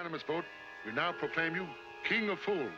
unanimous vote, we now proclaim you King of Fools.